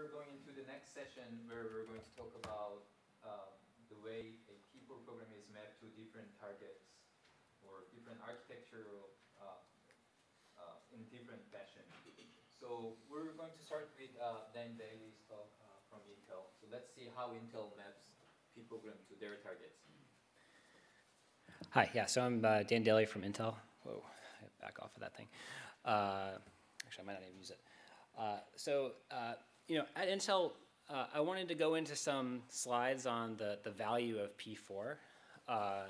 we're going into the next session where we're going to talk about uh, the way a P4 program is mapped to different targets or different architectural uh, uh, in different fashion. So we're going to start with uh, Dan Daly's talk uh, from Intel. So let's see how Intel maps P program to their targets. Hi, yeah, so I'm uh, Dan Daly from Intel. Whoa, back off of that thing. actually, I might not even use it. so you know, at Intel, uh, I wanted to go into some slides on the, the value of P4 uh,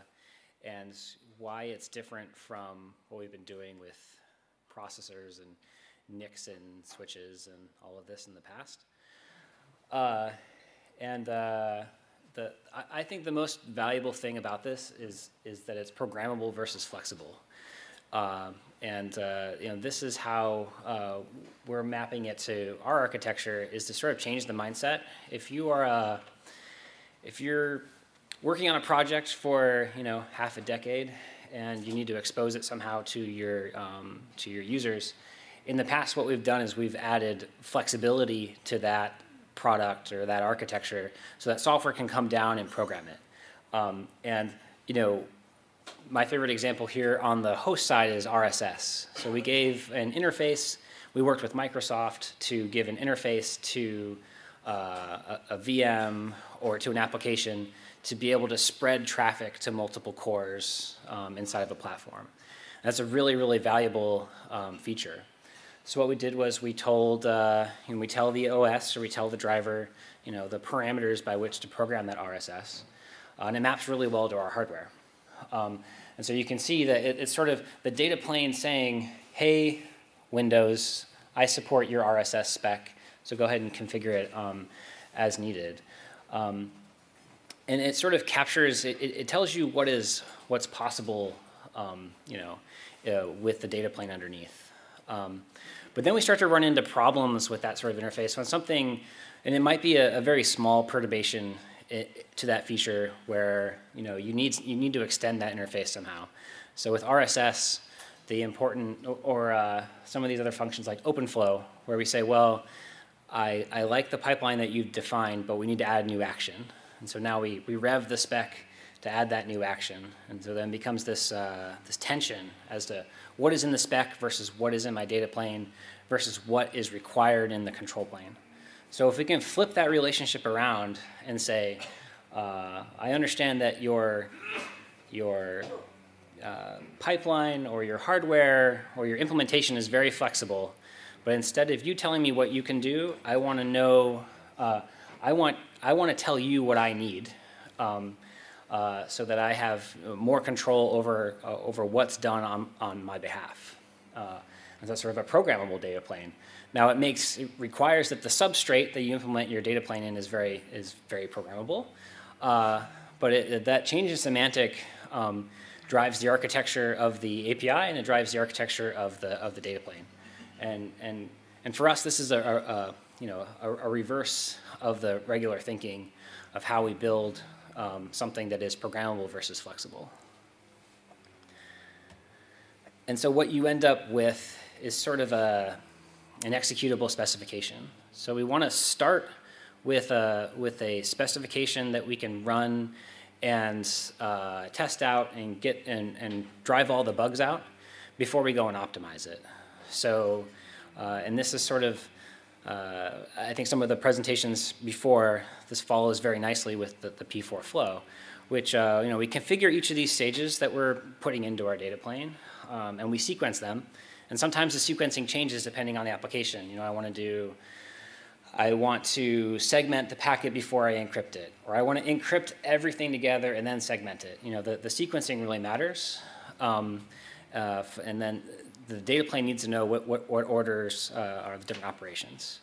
and why it's different from what we've been doing with processors and NICs and switches and all of this in the past. Uh, and uh, the, I, I, think the most valuable thing about this is, is that it's programmable versus flexible. Uh, and uh, you know, this is how uh, we're mapping it to our architecture is to sort of change the mindset. If you are a, uh, if you're working on a project for you know half a decade and you need to expose it somehow to your um, to your users, in the past what we've done is we've added flexibility to that product or that architecture so that software can come down and program it. Um, and you know my favorite example here on the host side is RSS. So we gave an interface. We worked with Microsoft to give an interface to uh, a, a, VM or to an application to be able to spread traffic to multiple cores um, inside of a platform. And that's a really, really valuable um, feature. So what we did was we told, uh, we tell the OS or we tell the driver, you know, the parameters by which to program that RSS. Uh, and it maps really well to our hardware. Um, and so you can see that it, it's sort of the data plane saying, hey, Windows, I support your RSS spec, so go ahead and configure it um, as needed. Um, and it sort of captures, it, it, tells you what is, what's possible, um, you know, uh, with the data plane underneath. Um, but then we start to run into problems with that sort of interface when something, and it might be a, a very small perturbation it, to that feature where you know you need you need to extend that interface somehow. So with RSS, the important or uh, some of these other functions like OpenFlow, where we say, well, I, I like the pipeline that you've defined, but we need to add new action. And so now we, we rev the spec to add that new action. And so then becomes this, uh, this tension as to what is in the spec versus what is in my data plane versus what is required in the control plane. So if we can flip that relationship around and say, uh, I understand that your, your uh, pipeline or your hardware or your implementation is very flexible, but instead of you telling me what you can do, I want to know, uh, I, want, I want to tell you what I need um, uh, so that I have more control over, uh, over what's done on, on my behalf. Uh, and that's sort of a programmable data plane. Now it makes it requires that the substrate that you implement your data plane in is very is very programmable, uh, but it, that change in semantic um, drives the architecture of the API and it drives the architecture of the of the data plane, and and and for us this is a, a, a you know a, a, reverse of the regular thinking of how we build um, something that is programmable versus flexible. And so what you end up with is sort of a an executable specification. So we want to start with a, with a specification that we can run and uh, test out and get and, and drive all the bugs out before we go and optimize it. So, uh, and this is sort of, uh, I think some of the presentations before, this follows very nicely with the, the P4 flow, which, uh, you know, we configure each of these stages that we're putting into our data plane, um, and we sequence them. And sometimes the sequencing changes depending on the application. You know, I want to do, I want to segment the packet before I encrypt it, or I want to encrypt everything together and then segment it. You know, the, the sequencing really matters. Um, uh, and then the data plane needs to know what, what, what orders uh, are the different operations.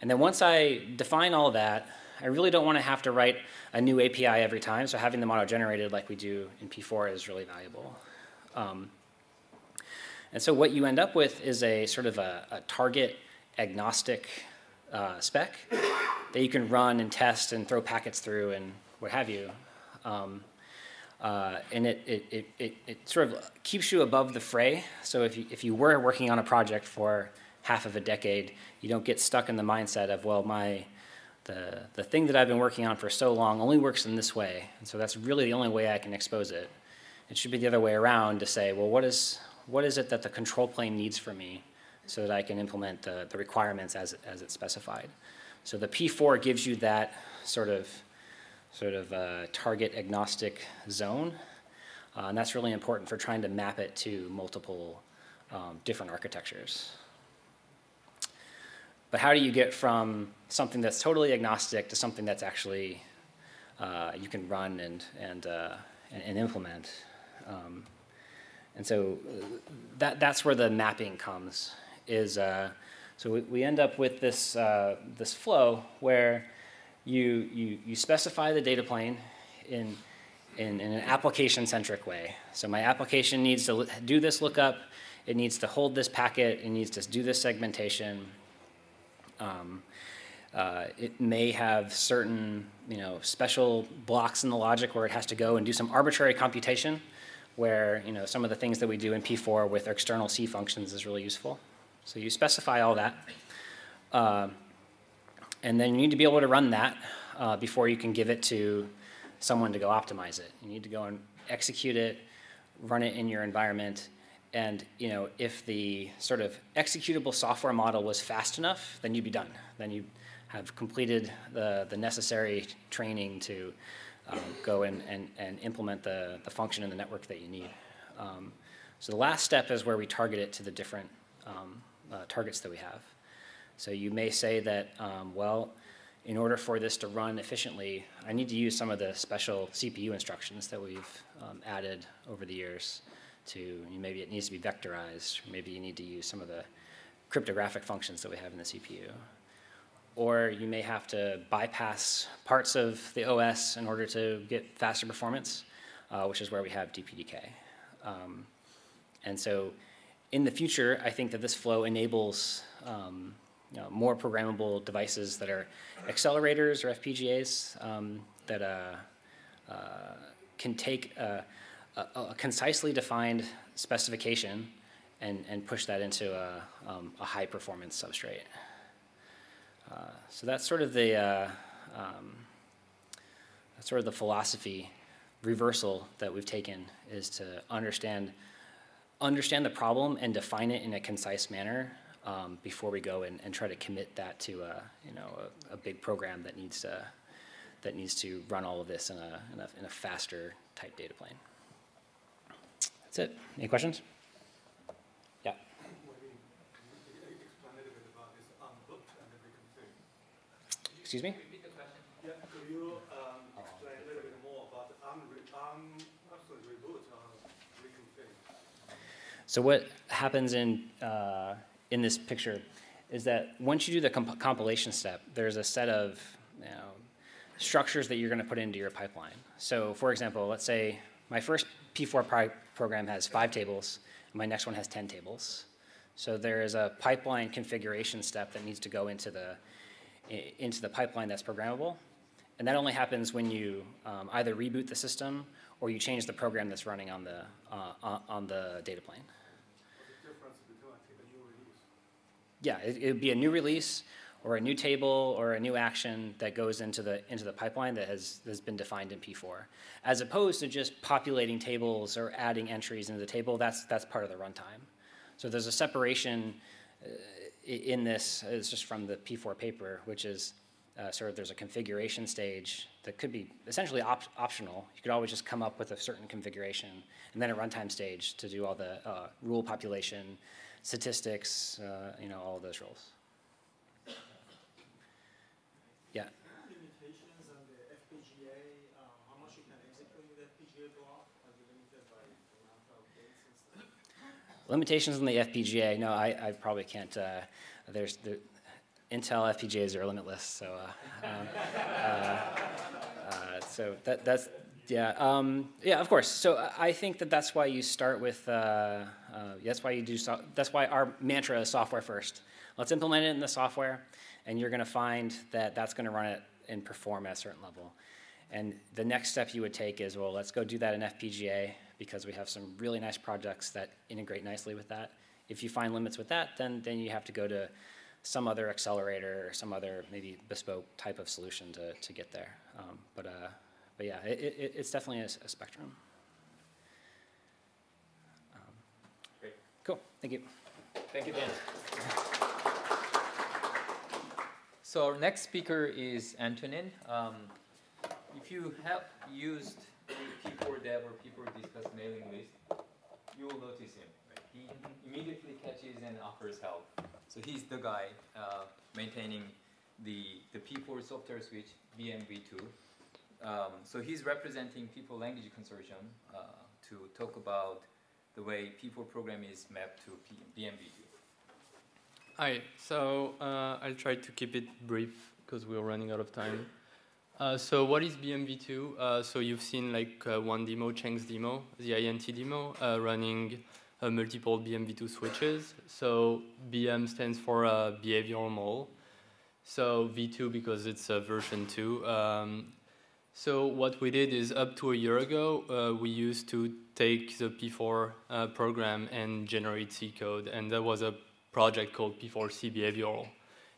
And then once I define all that, I really don't want to have to write a new API every time, so having them auto-generated like we do in P4 is really valuable. Um, and so what you end up with is a sort of a, a target agnostic uh, spec that you can run and test and throw packets through and what have you. Um, uh, and it, it, it, it, sort of keeps you above the fray. So if you, if you were working on a project for half of a decade, you don't get stuck in the mindset of, well, my, the, the thing that I've been working on for so long only works in this way. And so that's really the only way I can expose it. It should be the other way around to say, well, what is, what is it that the control plane needs from me so that I can implement the, the requirements as, as it's specified. So the P4 gives you that sort of, sort of uh, target agnostic zone. Uh, and that's really important for trying to map it to multiple um, different architectures. But how do you get from something that's totally agnostic to something that's actually uh, you can run and, and, uh, and, and, implement? Um, and so uh, that, that's where the mapping comes. Is uh, so we, we end up with this uh, this flow where you, you you specify the data plane in in, in an application centric way. So my application needs to do this lookup. It needs to hold this packet. It needs to do this segmentation. Um, uh, it may have certain, you know, special blocks in the logic where it has to go and do some arbitrary computation, where you know some of the things that we do in P4 with external C functions is really useful. So you specify all that, uh, and then you need to be able to run that uh, before you can give it to someone to go optimize it. You need to go and execute it, run it in your environment, and you know if the sort of executable software model was fast enough, then you'd be done. Then you have completed the, the necessary training to um, go and, and, and implement the, the function in the network that you need. Um, so the last step is where we target it to the different um, uh, targets that we have. So you may say that, um, well, in order for this to run efficiently, I need to use some of the special CPU instructions that we've um, added over the years to, maybe it needs to be vectorized, maybe you need to use some of the cryptographic functions that we have in the CPU. Or you may have to bypass parts of the OS in order to get faster performance, uh, which is where we have DPDK. Um, and so in the future, I think that this flow enables um, you know, more programmable devices that are accelerators or FPGAs um, that uh, uh, can take a, a, a, concisely defined specification and, and push that into a, um, a high performance substrate. So that's sort of the uh, um, that's sort of the philosophy reversal that we've taken is to understand understand the problem and define it in a concise manner um, before we go and, and, try to commit that to a, you know, a, a, big program that needs to, that needs to run all of this in a, in a, in a faster type data plane. That's it. Any questions? Yeah. Excuse me? So what happens in, uh, in this picture is that once you do the comp compilation step, there's a set of you know, structures that you're going to put into your pipeline. So for example, let's say my first P4 program has five tables, and my next one has 10 tables. So there is a pipeline configuration step that needs to go into the, into the pipeline that's programmable. And that only happens when you um, either reboot the system or you change the program that's running on the, uh, on the data plane. yeah, it would be a new release or a new table or a new action that goes into the into the pipeline that has has been defined in P4, as opposed to just populating tables or adding entries into the table. That's that's part of the runtime. So there's a separation uh, in this. It's just from the P4 paper, which is uh, sort of there's a configuration stage that could be essentially op optional. You could always just come up with a certain configuration, and then a runtime stage to do all the uh, rule population statistics, uh, you know, all of those roles. Yeah. Limitations on the FPGA, um, how much you can execute with FPGA block? Are you limited by the amount of gates and stuff? Limitations on the FPGA, no, I, I probably can't. Uh, there's the, Intel FPGAs are limitless, so uh, um, uh, uh, so that that's yeah, um, yeah, of course. So I think that that's why you start with. Uh, uh, that's why you do. So, that's why our mantra is software first. Let's implement it in the software, and you're going to find that that's going to run it and perform at a certain level. And the next step you would take is, well, let's go do that in FPGA because we have some really nice projects that integrate nicely with that. If you find limits with that, then, then you have to go to some other accelerator or some other maybe bespoke type of solution to, to get there. Um, but, uh, but yeah, it, it, it's definitely a, a spectrum. Um, Great. Cool, thank you. Thank you, Dan. So our next speaker is Antonin. Um, if you have used P4 Dev or P4 Discuss mailing list, you will notice him. Right? He immediately catches and offers help. So he's the guy uh, maintaining the, the P4 software switch BMV2. Um, so he's representing P4 Language Consortium uh, to talk about the way P4 program is mapped to P- BMV2. Hi, so uh, I'll try to keep it brief because we're running out of time. Uh, so what is BMV2? Uh, so you've seen like uh, one demo, Cheng's demo, the INT demo, uh, running uh, multiple BMV2 switches. So BM stands for behavioral model. So V2 because it's version 2. Um, so what we did is up to a year ago, we used to take the P4 uh, program and generate C code, and that was a project called P4C Behavioral,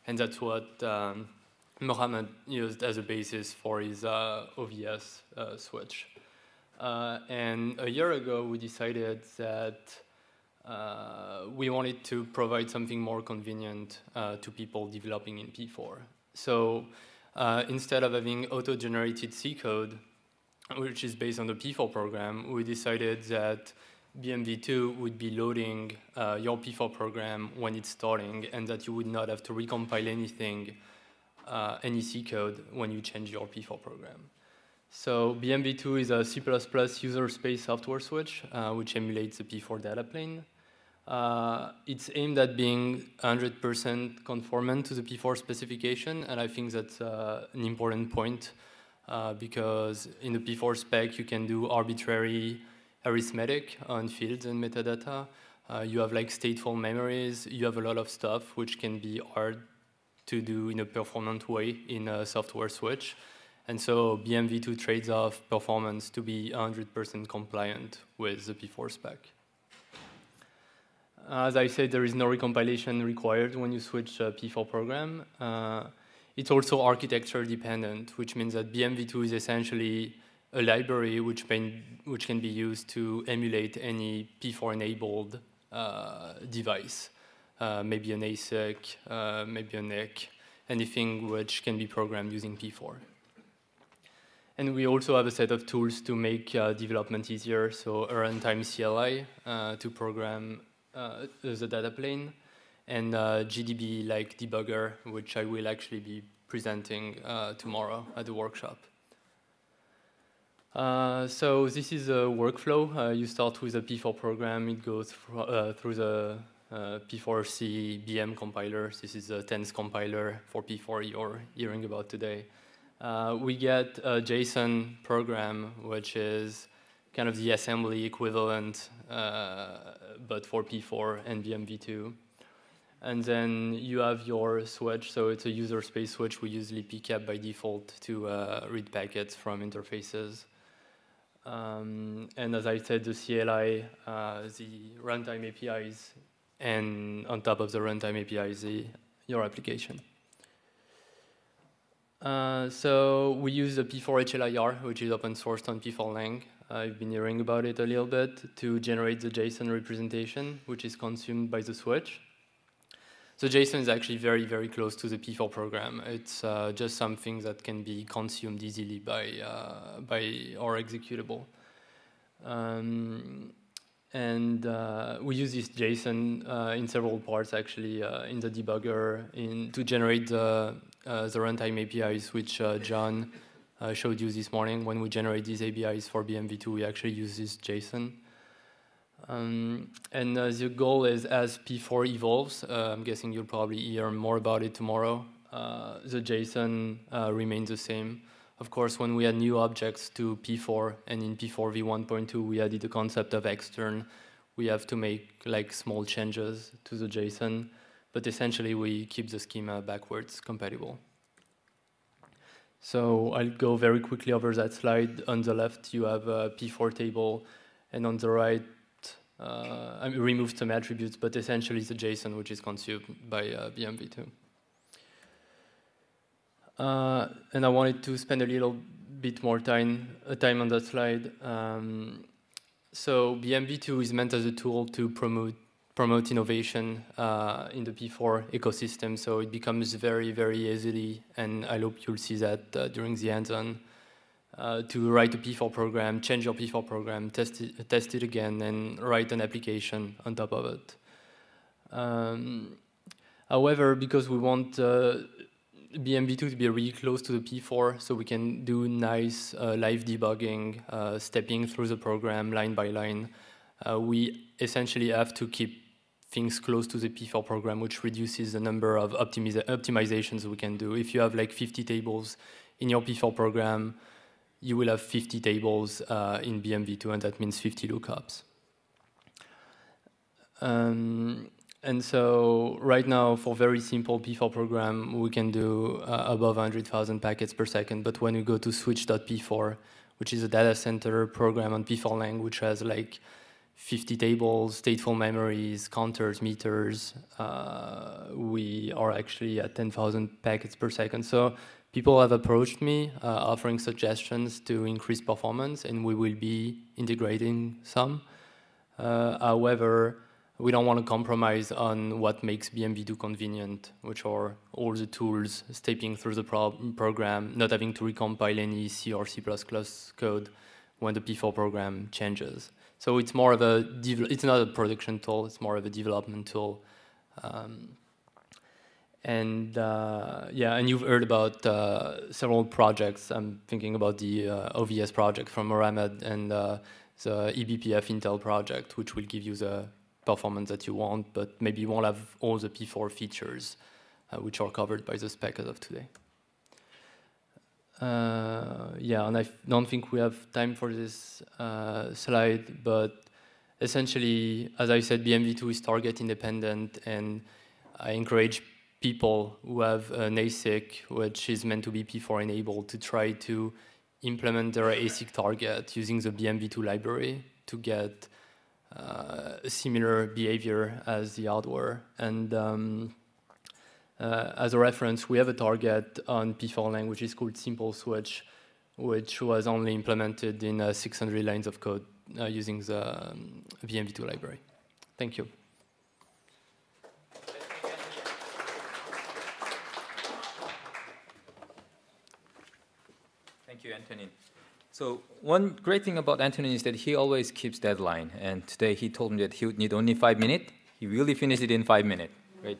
and that's what um, Mohammed used as a basis for his uh, OVS uh, switch. Uh, and a year ago, we decided that uh, we wanted to provide something more convenient uh, to people developing in P4. So uh, instead of having auto-generated C code, which is based on the P4 program, we decided that BMV2 would be loading your P4 program when it's starting and that you would not have to recompile anything, uh, any C code when you change your P4 program. So BMV2 is a C++ user space software switch, uh, which emulates the P4 data plane. Uh, it's aimed at being 100% conformant to the P4 specification, and I think that's uh, an important point uh, because in the P4 spec you can do arbitrary arithmetic on fields and metadata. Uh, you have like stateful memories. You have a lot of stuff which can be hard to do in a performant way in a software switch. And so BMV2 trades off performance to be 100% compliant with the P4 spec. As I said, there is no recompilation required when you switch a P4 program. Uh, it's also architecture dependent, which means that BMV2 is essentially a library which, can, which can be used to emulate any P4-enabled uh, device, maybe an ASIC, uh, maybe a NIC, anything which can be programmed using P4. And we also have a set of tools to make uh, development easier, so a runtime CLI uh, to program uh, the data plane, and GDB-like debugger, which I will actually be presenting tomorrow at the workshop. Uh, so this is a workflow. Uh, you start with a P4 program. It goes uh, through the uh, P4C BM compiler. This is a TENS compiler for P4 you're hearing about today. Uh, we get a JSON program, which is kind of the assembly equivalent, but for P4 and BMV2. And then you have your switch, so it's a user space switch. We use libpcap by default to read packets from interfaces. Um, and as I said, the CLI, uh, the runtime APIs, and on top of the runtime APIs, the, your application. Uh, so we use the P4 HLIR, which is open sourced on P4Lang. I've been hearing about it a little bit to generate the JSON representation, which is consumed by the switch. So JSON is actually very, very close to the P4 program. It's uh, just something that can be consumed easily by, uh, by our executable. Um, and uh, we use this JSON uh, in several parts, actually, uh, in the debugger in, to generate the, uh, the runtime APIs, which John showed you this morning. When we generate these APIs for BMV2, we actually use this JSON. Um, and uh, the goal is as P4 evolves, uh, I'm guessing you'll probably hear more about it tomorrow, uh, the JSON uh, remains the same. Of course, when we add new objects to P4, and in P4 v1.2 we added the concept of extern, we have to make like small changes to the JSON, but essentially we keep the schema backwards compatible. So I'll go very quickly over that slide. On the left, you have a P4 table, and on the right, uh, I removed some attributes, but essentially it's a JSON which is consumed by uh, BMV2. Uh, and I wanted to spend a little bit more time, uh, time on that slide. Um, so BMV2 is meant as a tool to promote promote innovation uh, in the P4 ecosystem. So it becomes very, very easily, and I hope you'll see that uh, during the hands-on, uh, to write a P4 program, change your P4 program, test it, test it again, and write an application on top of it. Um, however, because we want uh, BMV2 to be really close to the P4, so we can do nice uh, live debugging, uh, stepping through the program line by line, we essentially have to keep things close to the P4 program, which reduces the number of optimiza optimizations we can do. If you have like 50 tables in your P4 program, you will have 50 tables uh, in BMV2, and that means 50 lookups. Um, and so right now, for very simple P4 program, we can do uh, above 100,000 packets per second. But when we go to switch.p4, which is a data center program on P4Lang, which has like 50 tables, stateful memories, counters, meters. Uh, we are actually at 10,000 packets per second. So people have approached me uh, offering suggestions to increase performance, and we will be integrating some. Uh, however, we don't want to compromise on what makes BMV2 convenient, which are all the tools, stepping through the pro program, not having to recompile any C or C++ code when the P4 program changes. So it's more of a, it's not a production tool, it's more of a development tool. Um, and uh, yeah, and you've heard about uh, several projects. I'm thinking about the uh, OVS project from Mohamed and uh, the eBPF Intel project, which will give you the performance that you want, but maybe you won't have all the P4 features uh, which are covered by the spec as of today. Uh, yeah, and I don't think we have time for this uh, slide, but essentially, as I said, BMV2 is target independent, and I encourage people who have an ASIC, which is meant to be P4 enabled, to try to implement their ASIC target using the BMV2 library to get similar behavior as the hardware. And um, uh, as a reference, we have a target on P4Lang, which is called Simple Switch, which was only implemented in uh, 600 lines of code uh, using the um, BMV2 library. Thank you. Thank you, Antonin. So one great thing about Antonin is that he always keeps deadline. And today he told me that he would need only five minutes. He really finished it in five minutes. Right.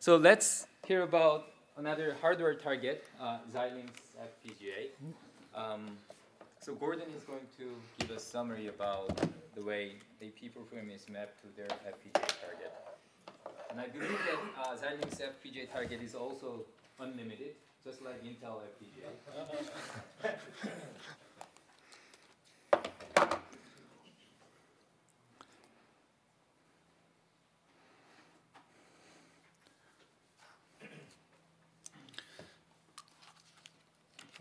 So let's hear about another hardware target, uh, Xilinx FPGA. Um, so Gordon is going to give a summary about the way the P program is mapped to their FPGA target. And I believe that uh, Xilinx FPGA target is also unlimited, just like Intel FPGA.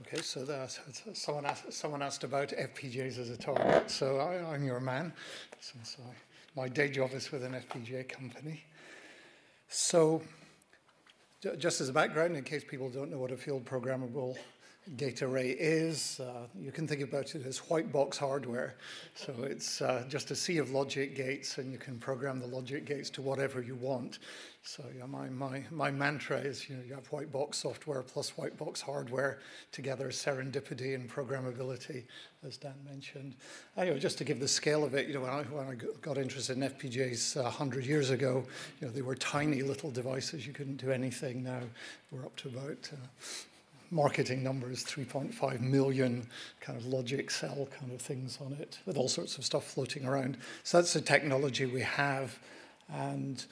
Okay, so someone asked, someone asked about FPGAs as a target. So I, am your man, since I, my day job is with an FPGA company. So just as a background, in case people don't know what a field programmable gate array is. Uh, you can think about it as white box hardware. So it's uh, just a sea of logic gates, and you can program the logic gates to whatever you want. So yeah, my, my, my mantra is you, know, you have white box software plus white box hardware together, serendipity and programmability, as Dan mentioned. Anyway, just to give the scale of it, you know, when I, when I got interested in FPGAs uh, 100 years ago, you know, they were tiny little devices. You couldn't do anything. Now we're up to about uh, marketing numbers, 3.5 million kind of logic cell kind of things on it, with all sorts of stuff floating around. So that's the technology we have. And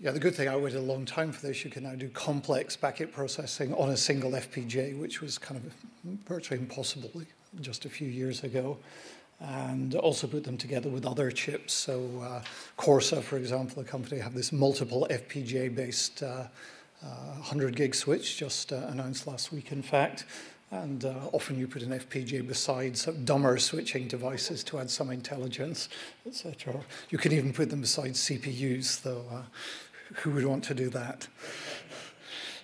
yeah, the good thing, I waited a long time for this. You can now do complex packet processing on a single FPGA, which was kind of virtually impossible just a few years ago. And also put them together with other chips. So uh, Corsa, for example, a company have this multiple FPGA-based uh, 100 gig switch, just uh, announced last week, in fact. And uh, often you put an FPGA beside some dumber switching devices to add some intelligence, etc. You can even put them beside CPUs, though uh, who would want to do that?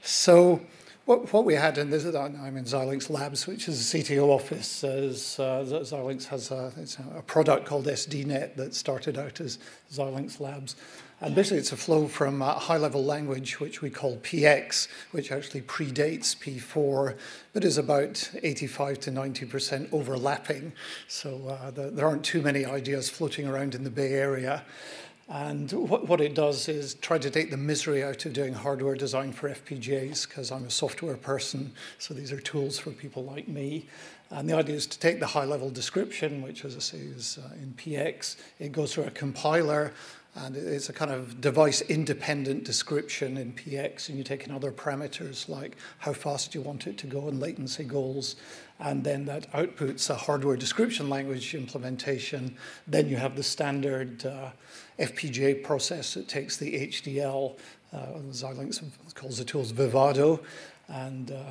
So what, what we had, and this is, I'm in Xilinx Labs, which is a CTO office. As, uh, Xilinx has a, a, product called SDNet that started out as Xilinx Labs. And basically, it's a flow from a high level language, which we call PX, which actually predates P4, but is about 85 to 90% overlapping. So uh, the, there aren't too many ideas floating around in the Bay Area. And what, what it does is try to take the misery out of doing hardware design for FPGAs, because I'm a software person, so these are tools for people like me. And the idea is to take the high level description, which, as I say, is uh, in PX, it goes through a compiler and it's a kind of device independent description in PX, and you take in other parameters like how fast you want it to go and latency goals, and then that outputs a hardware description language implementation. Then you have the standard uh, FPGA process that takes the HDL, uh, Xilinx calls the tools Vivado, and uh,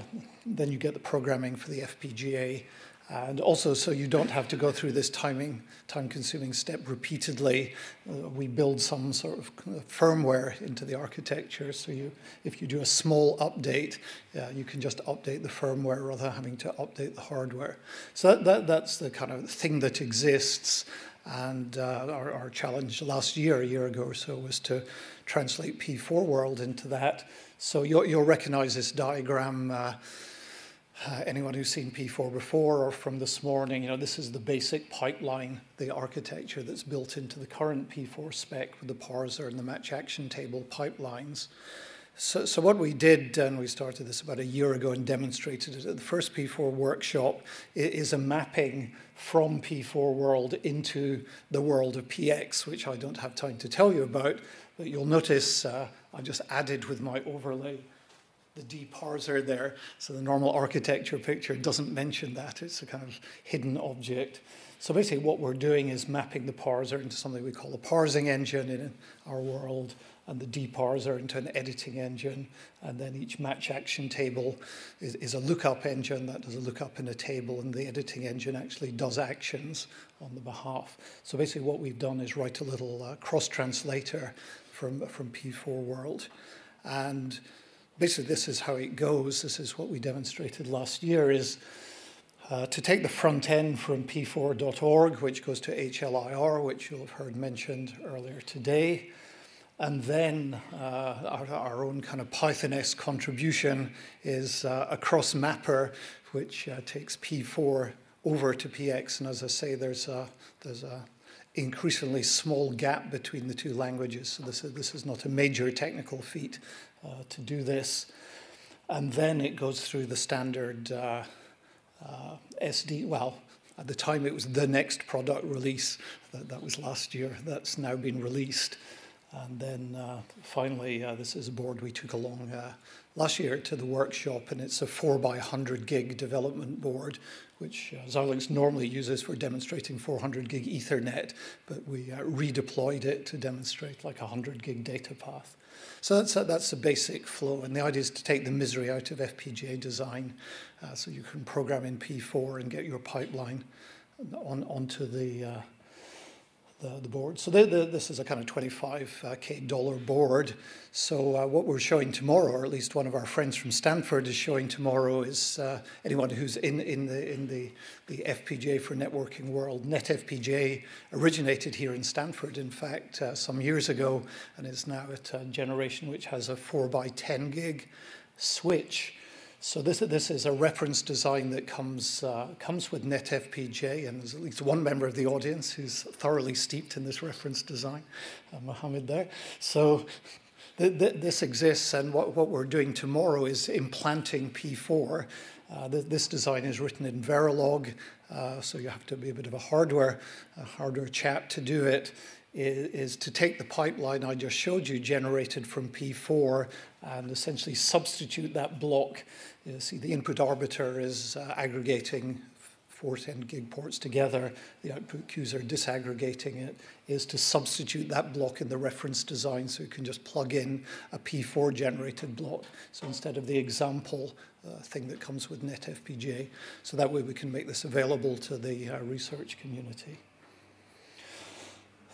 then you get the programming for the FPGA. And also, so you don't have to go through this timing, time-consuming step repeatedly. Uh, we build some sort of firmware into the architecture. So you, if you do a small update, uh, you can just update the firmware rather than having to update the hardware. So that, that, that's the kind of thing that exists. And uh, our, our challenge last year, a year ago or so, was to translate P4 world into that. So you'll, you'll recognize this diagram. Uh, uh, anyone who's seen P4 before or from this morning, you know, this is the basic pipeline, the architecture that's built into the current P4 spec with the parser and the match action table pipelines. So, so what we did, and we started this about a year ago and demonstrated it at the first P4 workshop, is a mapping from P4 world into the world of PX, which I don't have time to tell you about, but you'll notice uh, I just added with my overlay the deparser there. So the normal architecture picture doesn't mention that. It's a kind of hidden object. So basically what we're doing is mapping the parser into something we call a parsing engine in our world and the deparser into an editing engine. And then each match action table is, is a lookup engine that does a lookup in a table and the editing engine actually does actions on the behalf. So basically what we've done is write a little uh, cross translator from, from P4 world. And basically this is how it goes. This is what we demonstrated last year is uh, to take the front end from p4.org, which goes to HLIR, which you'll have heard mentioned earlier today, and then uh, our, our, own kind of Python-esque contribution is uh, a cross mapper, which uh, takes P4 over to PX. And as I say, there's a, there's a increasingly small gap between the two languages. So this is, this is not a major technical feat. Uh, to do this. And then it goes through the standard uh, uh, SD, well, at the time it was the next product release, that, that was last year, that's now been released. And then uh, finally, uh, this is a board we took along uh, last year to the workshop, and it's a 4 by 100 gig development board, which uh, Xilinx normally uses for demonstrating 400 gig Ethernet, but we redeployed it to demonstrate like a 100 gig data path. So that's, a, that's the basic flow. And the idea is to take the misery out of FPGA design uh, so you can program in P4 and get your pipeline on, onto the, uh, the, the board. So the, the, this is a kind of 25k uh, dollar board. So uh, what we're showing tomorrow, or at least one of our friends from Stanford is showing tomorrow, is uh, anyone who's in, in, the, in the, the FPGA for networking world. NetFPGA originated here in Stanford, in fact, uh, some years ago, and is now at a generation which has a 4 by 10 gig switch. So this, this is a reference design that comes, uh, comes with NetFPGA, and there's at least one member of the audience who's thoroughly steeped in this reference design, uh, Mohammed there. So th th this exists, and what, what we're doing tomorrow is implanting P4. Uh, th this design is written in Verilog, uh, so you have to be a bit of a hardware, a hardware chap to do it is, to take the pipeline I just showed you generated from P4 and essentially substitute that block. You see the input arbiter is uh, aggregating four 10 gig ports together, the output queues are disaggregating it, is to substitute that block in the reference design so you can just plug in a P4 generated block. So instead of the example uh, thing that comes with NetFPGA, so that way we can make this available to the uh, research community.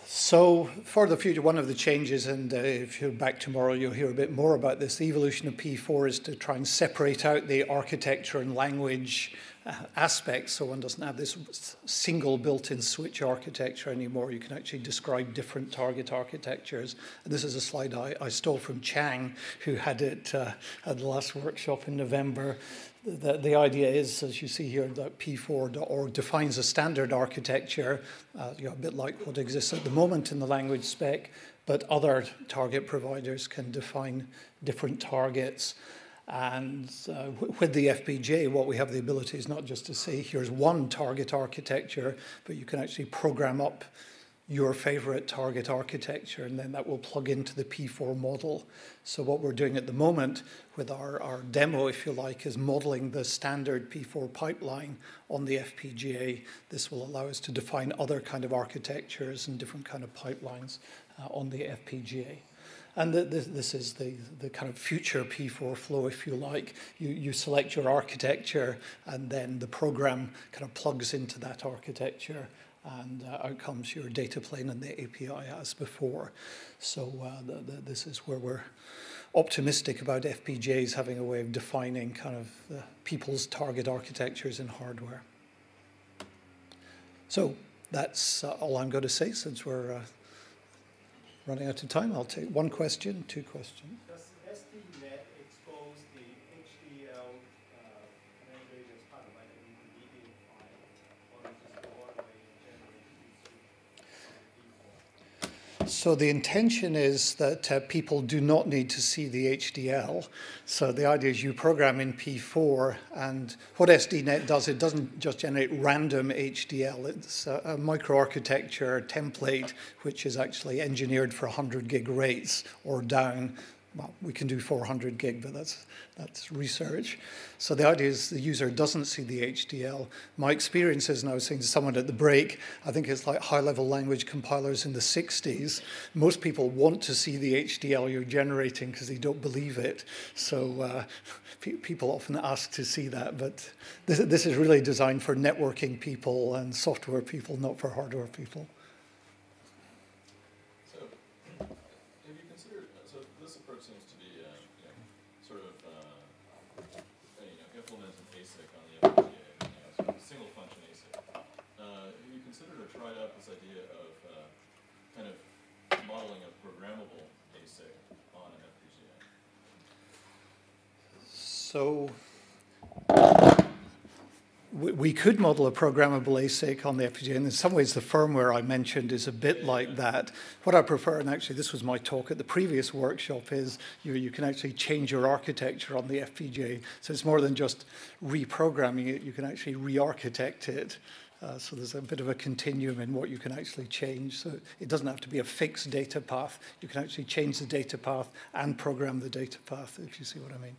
So for the future, one of the changes, and uh, if you're back tomorrow, you'll hear a bit more about this. The evolution of P4 is to try and separate out the architecture and language uh, aspects, so one doesn't have this single built-in switch architecture anymore. You can actually describe different target architectures. And this is a slide I, I stole from Chang, who had it uh, at the last workshop in November the, the idea is, as you see here, that P4.org defines a standard architecture, uh, you know, a bit like what exists at the moment in the language spec, but other target providers can define different targets. And uh, with the FPGA, what we have the ability is not just to say, here's one target architecture, but you can actually program up your favorite target architecture, and then that will plug into the P4 model. So what we're doing at the moment with our, our demo, if you like, is modeling the standard P4 pipeline on the FPGA. This will allow us to define other kind of architectures and different kind of pipelines uh, on the FPGA. And the, this, this, is the, the kind of future P4 flow, if you like. You, you select your architecture, and then the program kind of plugs into that architecture and uh, out comes your data plane and the API as before. So uh, the, the, this is where we're optimistic about FPGAs having a way of defining kind of people's target architectures in hardware. So that's uh, all I'm going to say since we're uh, running out of time. I'll take one question, two questions. So the intention is that uh, people do not need to see the HDL. So the idea is you program in P4, and what SDNet does, it doesn't just generate random HDL. It's a, a microarchitecture template which is actually engineered for 100 gig rates or down well, we can do 400 gig, but that's, that's research. So the idea is the user doesn't see the HDL. My experience is, and I was saying to someone at the break, I think it's like high-level language compilers in the 60s. Most people want to see the HDL you're generating because they don't believe it. So uh, pe people often ask to see that, but this, this is really designed for networking people and software people, not for hardware people. So we could model a programmable ASIC on the FPGA, and in some ways the firmware I mentioned is a bit like that. What I prefer, and actually this was my talk at the previous workshop, is you, you can actually change your architecture on the FPGA. So it's more than just reprogramming it, you can actually re-architect it. Uh, so there's a bit of a continuum in what you can actually change. So it doesn't have to be a fixed data path. You can actually change the data path and program the data path, if you see what I mean.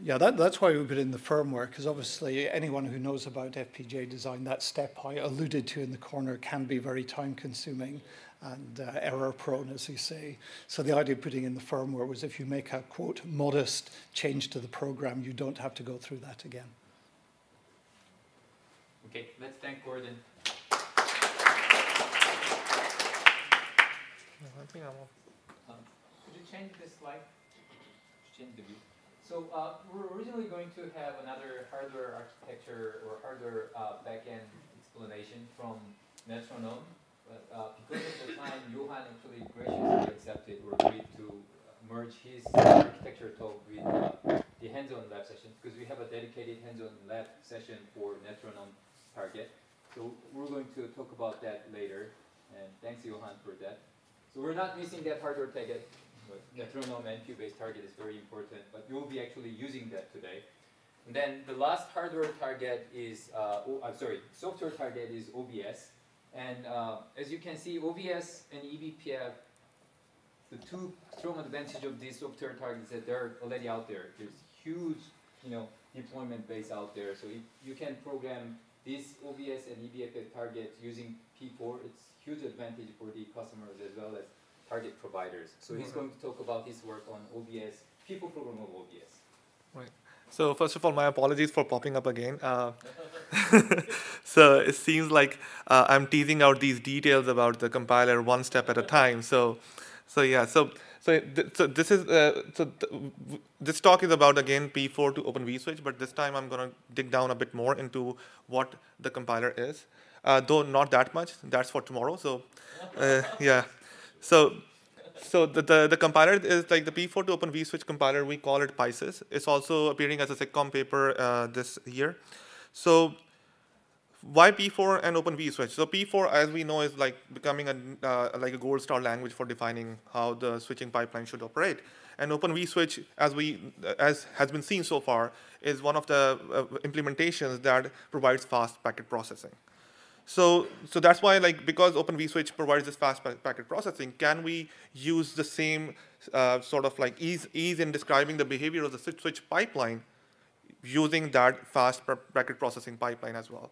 Yeah, yeah, that, that's why we put in the firmware, because obviously anyone who knows about FPGA design, that step I alluded to in the corner can be very time consuming and uh, error prone, as you say. So the idea of putting in the firmware was if you make a, quote, modest change to the program, you don't have to go through that again. Okay, let's thank Gordon. I think I'm um, could you change this slide? Change the view. So uh, we're originally going to have another hardware architecture or hardware uh, backend explanation from Netronome, but uh, because of the time, Johan actually graciously accepted or agreed to merge his architecture talk with uh, the hands-on lab session because we have a dedicated hands-on lab session for Netronome target. So we're going to talk about that later, and thanks Johan for that. So we're not missing that hardware target but netronome NQ-based target is very important, but you'll be actually using that today. And then the last hardware target is, uh, oh, I'm sorry, software target is OVS. And uh, as you can see, OVS and eBPF, the two strong advantage of these software targets that they're already out there. There's huge, you know, deployment base out there. So you can program this OVS and eBPF targets using P4, it's huge advantage for the customers as well as target providers. So he's going to talk about his work on OVS, P4 OVS. Right. So first of all, my apologies for popping up again. Uh, so it seems like uh, I'm teasing out these details about the compiler one step at a time. So, so yeah. So so th so this is uh, so th this talk is about again P4 to Open vSwitch, but this time I'm gonna dig down a bit more into what the compiler is, uh, though not that much. That's for tomorrow. So uh, yeah. So so the, the, the, compiler is like the P4 to Open vSwitch compiler. We call it PISCES. It's also appearing as a SIGCOMM paper uh, this year. So why P4 and Open vSwitch? So P4, as we know, is like becoming a uh, like a gold star language for defining how the switching pipeline should operate. And Open vSwitch, as we as has been seen so far, is one of the uh, implementations that provides fast packet processing. So, so that's why, like, because Open vSwitch provides this fast packet processing, can we use the same uh, sort of like ease, ease in describing the behavior of the switch pipeline using that fast packet processing pipeline as well?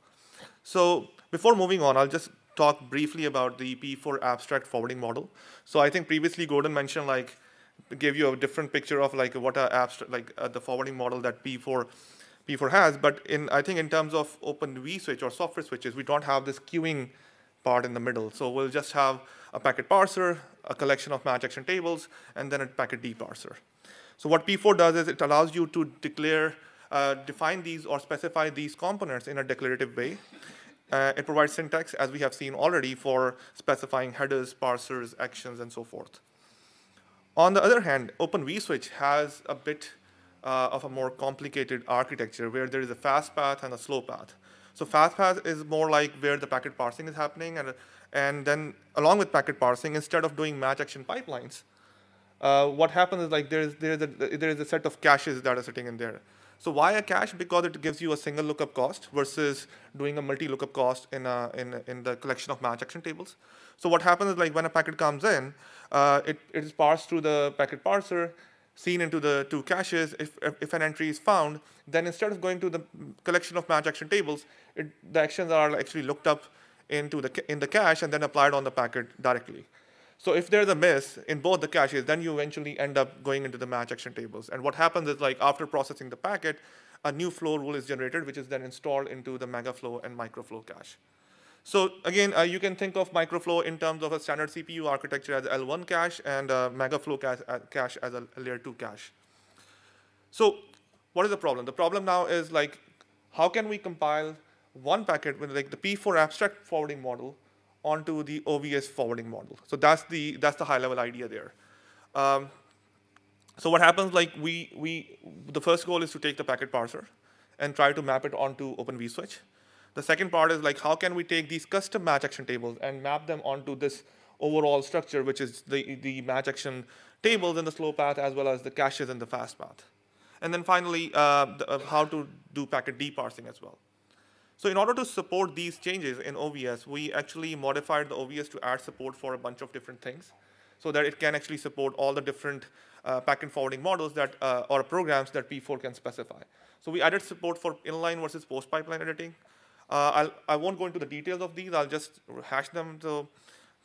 So before moving on, I'll just talk briefly about the P4 abstract forwarding model. So I think previously Gordon mentioned like, gave you a different picture of like what a abstract, like uh, the forwarding model that P4 P4 has, but in I think in terms of Open vSwitch or software switches, we don't have this queuing part in the middle. So we'll just have a packet parser, a collection of match action tables, and then a packet deparser. So what P4 does is it allows you to declare, uh, define these or specify these components in a declarative way. Uh, it provides syntax, as we have seen already, for specifying headers, parsers, actions, and so forth. On the other hand, Open vSwitch has a bit uh, of a more complicated architecture where there is a fast path and a slow path. So fast path is more like where the packet parsing is happening, and, and then along with packet parsing, instead of doing match action pipelines, uh, what happens is like there is, there, is a, there is a set of caches that are sitting in there. So why a cache? Because it gives you a single lookup cost versus doing a multi-lookup cost in, a, in, in the collection of match action tables. So what happens is like when a packet comes in, uh, it, it is parsed through the packet parser, seen into the two caches, if, if an entry is found, then instead of going to the collection of match action tables, it, the actions are actually looked up into the, in the cache and then applied on the packet directly. So if there's a miss in both the caches, then you eventually end up going into the match action tables. And what happens is like after processing the packet, a new flow rule is generated, which is then installed into the megaflow and microflow cache. So again, uh, you can think of microflow in terms of a standard CPU architecture as L1 cache and uh, megaflow cache, uh, cache as a layer 2 cache. So what is the problem? The problem now is like, how can we compile one packet with like the P4 abstract forwarding model onto the OVS forwarding model? So that's the that's the high level idea there. Um, so what happens like we we the first goal is to take the packet parser and try to map it onto Open vSwitch. The second part is like, how can we take these custom match action tables and map them onto this overall structure, which is the, the match action tables in the slow path as well as the caches in the fast path. And then finally, uh, the, uh, how to do packet deparsing as well. So in order to support these changes in OVS, we actually modified the OVS to add support for a bunch of different things so that it can actually support all the different uh, packet forwarding models that, uh, or programs that P4 can specify. So we added support for inline versus post pipeline editing. Uh, I'll, I won't go into the details of these. I'll just hash them. So,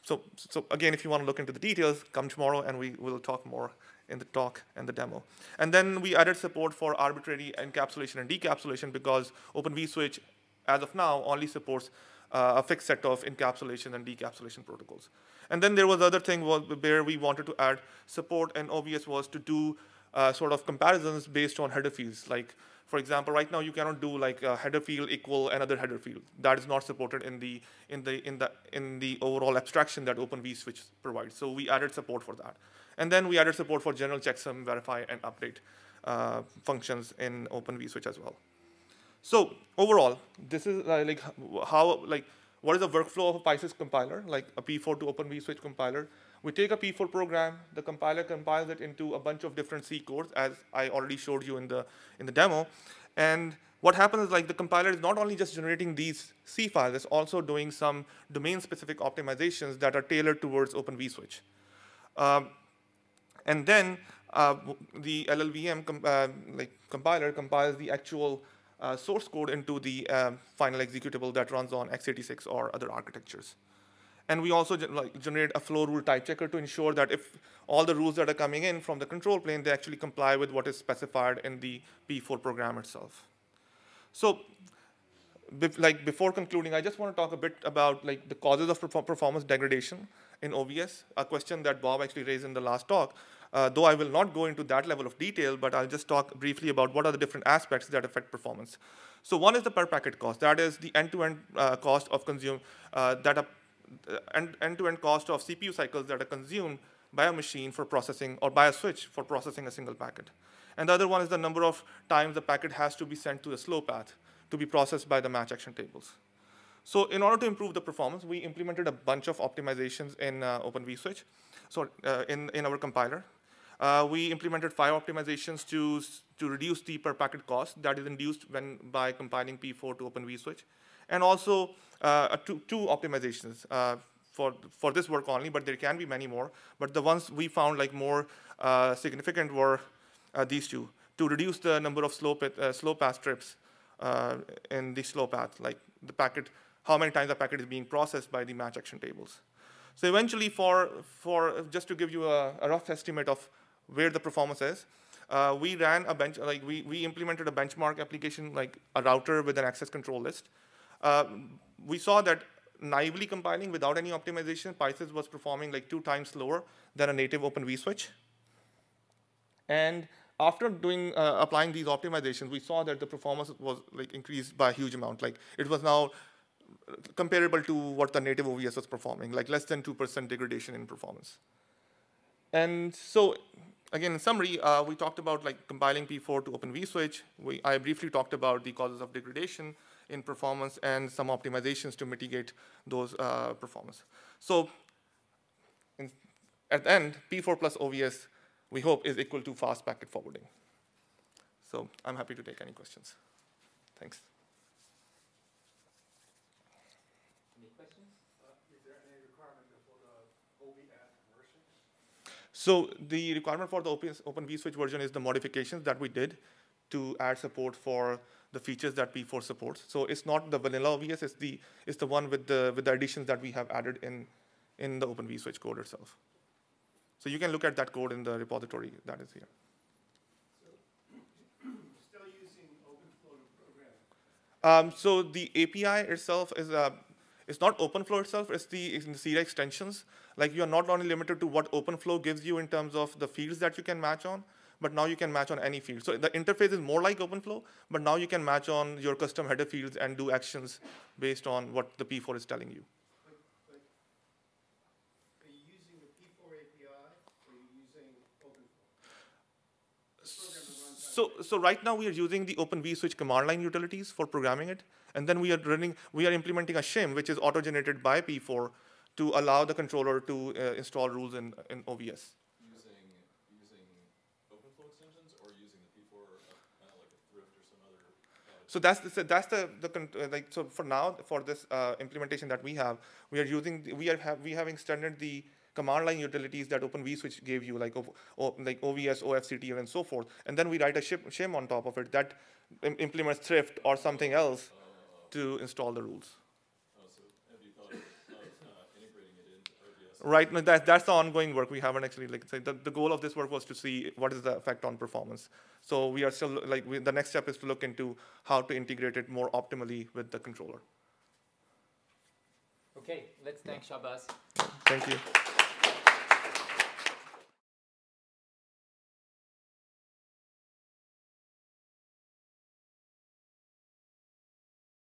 so, so again, if you want to look into the details, come tomorrow and we will talk more in the talk and the demo. And then we added support for arbitrary encapsulation and decapsulation because Open vSwitch, as of now, only supports uh, a fixed set of encapsulation and decapsulation protocols. And then there was other thing where we wanted to add support, and OVS was to do uh, sort of comparisons based on header fields. Like for example, right now you cannot do like a header field equal another header field. That is not supported in the in the in the in the overall abstraction that Open vSwitch provides. So we added support for that, and then we added support for general checksum, verify, and update uh, functions in Open vSwitch as well. So overall, this is uh, like how like what is the workflow of a PISCES compiler, like a P4 to Open vSwitch compiler? We take a P4 program, the compiler compiles it into a bunch of different C codes, as I already showed you in the, in the demo, and what happens is like the compiler is not only just generating these C files, it's also doing some domain-specific optimizations that are tailored towards Open vSwitch. Um, and then uh, the LLVM com- uh, like compiler compiles the actual uh, source code into the um, final executable that runs on x86 or other architectures. And we also like, generate a flow rule type checker to ensure that if all the rules that are coming in from the control plane, they actually comply with what is specified in the P4 program itself. So, like before concluding, I just want to talk a bit about like the causes of perfor- performance degradation in OVS, a question that Bob actually raised in the last talk. Uh, though I will not go into that level of detail, but I'll just talk briefly about what are the different aspects that affect performance. So one is the per packet cost. That is the end-to-end uh, cost of consume uh, that are, uh, end- end-to-end cost of CPU cycles that are consumed by a machine for processing or by a switch for processing a single packet. And the other one is the number of times the packet has to be sent to the slow path to be processed by the match action tables. So in order to improve the performance, we implemented a bunch of optimizations in uh, Open vSwitch, so uh, in, in our compiler. Uh, we implemented five optimizations to, to reduce the per packet cost that is induced when by compiling P4 to Open vSwitch. And also uh, two, two optimizations uh, for, for this work only, but there can be many more. But the ones we found like more uh, significant were uh, these two, to reduce the number of slow, pit, uh, slow path trips uh, in the slow path, like the packet, how many times the packet is being processed by the match action tables. So eventually, for, for just to give you a, a rough estimate of where the performance is, we ran a bench, like we, we implemented a benchmark application, like a router with an access control list. Uh, we saw that naively compiling without any optimization, PISCES was performing like two times slower than a native Open vSwitch. And after doing uh, applying these optimizations, we saw that the performance was like increased by a huge amount. Like it was now comparable to what the native OVS was performing, like less than two percent degradation in performance. And so, again, in summary, uh, we talked about like compiling P4 to Open vSwitch. We, I briefly talked about the causes of degradation in performance and some optimizations to mitigate those uh, performance. So, in, at the end, P4 plus OVS, we hope, is equal to fast packet forwarding. So, I'm happy to take any questions. Thanks. Any questions? Is there any requirement for the OVS version? So the requirement for the Open, Open vSwitch version is the modifications that we did to add support for the features that P4 supports. So it's not the vanilla OVS, it's the, it's the one with the, with the additions that we have added in, in the Open vSwitch code itself. So you can look at that code in the repository that is here. Um, so the API itself is uh, it's not OpenFlow itself. It's the, it's the extensions. Like you are not only limited to what OpenFlow gives you in terms of the fields that you can match on, but now you can match on any field. So the interface is more like OpenFlow, but now you can match on your custom header fields and do actions based on what the P4 is telling you. But, but are you using the P4 API or are you using OpenFlow? The program that runs on So, so right now we are using the Open vSwitch command line utilities for programming it, and then we are running, we are implementing a shim which is auto-generated by P4 to allow the controller to uh, install rules in, in OVS. using using OpenFlow extensions or using the P4 uh, like a Thrift or some other. Uh, So that's the, that's the, the uh, like so for now for this uh, implementation that we have, we are using we are have we have extended the command line utilities that Open vSwitch gave you like o, like OVS, OFCTL, and so forth, and then we write a shim, shim on top of it that im- implements Thrift or something else to install the rules. oh, so have you thought of, of uh, integrating it into OVS? Right, no, that, that's the ongoing work. We haven't actually, like, say, the, the goal of this work was to see what is the effect on performance. So we are still, like, we, the next step is to look into how to integrate it more optimally with the controller. Okay, let's thank Shahbaz. Thank you.